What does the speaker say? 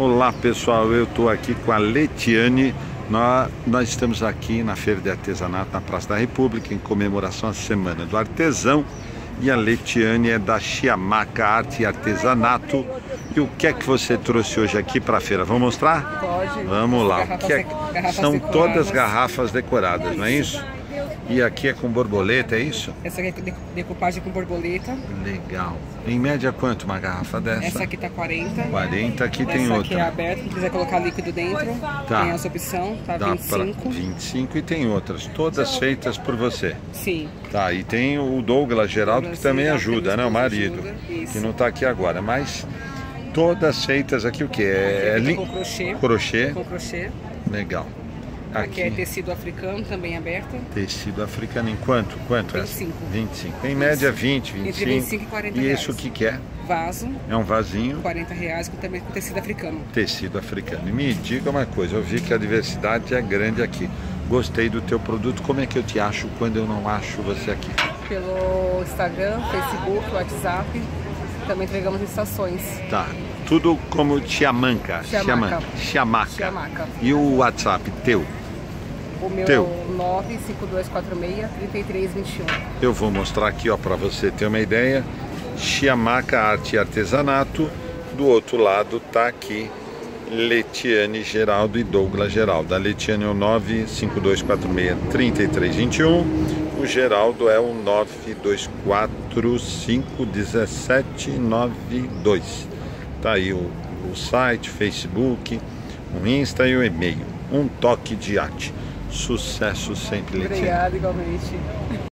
Olá pessoal, eu estou aqui com a Letiane. Nós, nós estamos aqui na Feira de Artesanato na Praça da República em comemoração à Semana do Artesão. E a Letiane é da Chiamaca Arte e Artesanato. E o que é que você trouxe hoje aqui para a feira? Vamos mostrar? Pode. Vamos lá. Garrafas Que é- São decoradas. todas garrafas decoradas, não é isso? E aqui é com borboleta, é isso? Essa aqui é de- decupagem com borboleta. Legal. Em média quanto uma garrafa dessa? Essa aqui tá 40. 40, aqui tem Essa outra. aqui é aberta, quem quiser colocar líquido dentro. Tá. Tem essa opção, tá Dá 25. pra 25 e tem outras, todas feitas por você. Sim. Tá, e tem o Douglas Geraldo que também Geraldo, ajuda, né? O marido, ajuda, que não tá aqui agora, mas todas feitas aqui o que? É, Aqui li- com crochê. crochê, Com crochê. legal. Aqui é Aqui, tecido africano, também aberto. tecido africano em quanto? Quanto é? 25. 25. Em média 20, 25. Entre 25 e 40 E reais. isso o que que é? Vaso, É um vasinho, 40 reais, com, também com tecido africano. tecido africano. E me diga uma coisa, eu vi que a diversidade é grande aqui. Gostei do teu produto, como é que eu te acho quando eu não acho você aqui? Pelo Instagram, Facebook, WhatsApp. Também entregamos estações. Tá. Tudo como Chiamanca. Chiamaca. Chiamaca. Chiamaca. E o WhatsApp teu? O meu Teu. é o 95246-3321. Eu vou mostrar aqui, ó, para você ter uma ideia. Chiamaca Arte e Artesanato. Do outro lado tá aqui Letiane Geraldo e Douglas Geraldo. A Letiane é o 95246-3321. O Geraldo é o 924511792. Tá aí o, o site, Facebook, o Insta e o e-mail. Um toque de arte. Sucesso sempre, Letiane. Obrigada, igualmente.